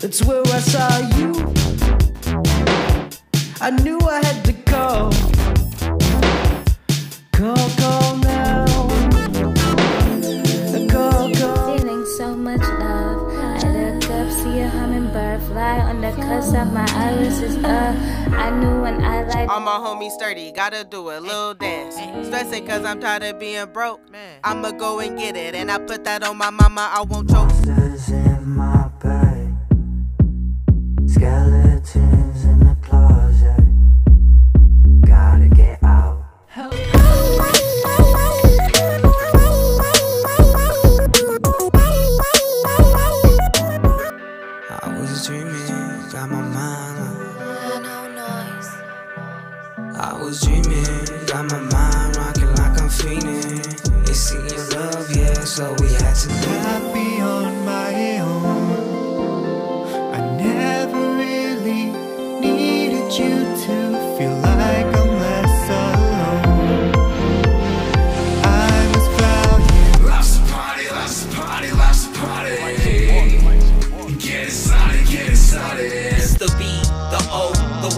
That's where I saw you. I knew I had to call. Call, call now. Call, call. Feeling so much love. I look up, see a hummingbird fly on the cusp of my iris is. I knew when I like. All my homies sturdy, gotta do a little dance. Stress it cause I'm tired of being broke. I'ma go and get it, and I put that on my mama, I won't choke. Skeletons in the closet. Gotta get out. I was dreaming, got my mind. I was dreaming, got my mind rocking like I'm fiending.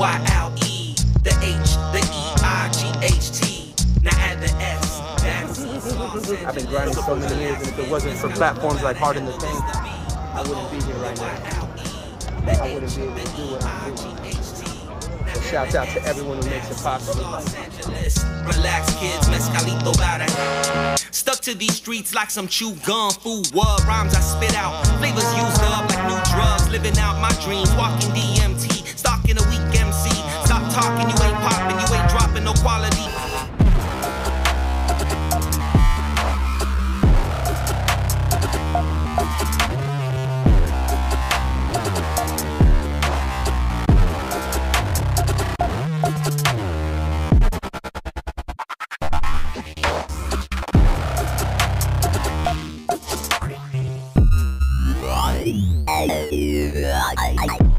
Y L E, the H, the E I G H T. Now add the S. I've been grinding so many years, and if it wasn't for platforms like Hard in the Paint, I wouldn't be here right now. I wouldn't be able to do what I'm doing. So shouts out to everyone who makes it possible. Angeles. Relax, kids, mezcalito bada. Stuck to these streets like some chew gum, food, word, rhymes I spit out. Flavors used up like new drugs, living out my dreams, walking DMT, I, I, I,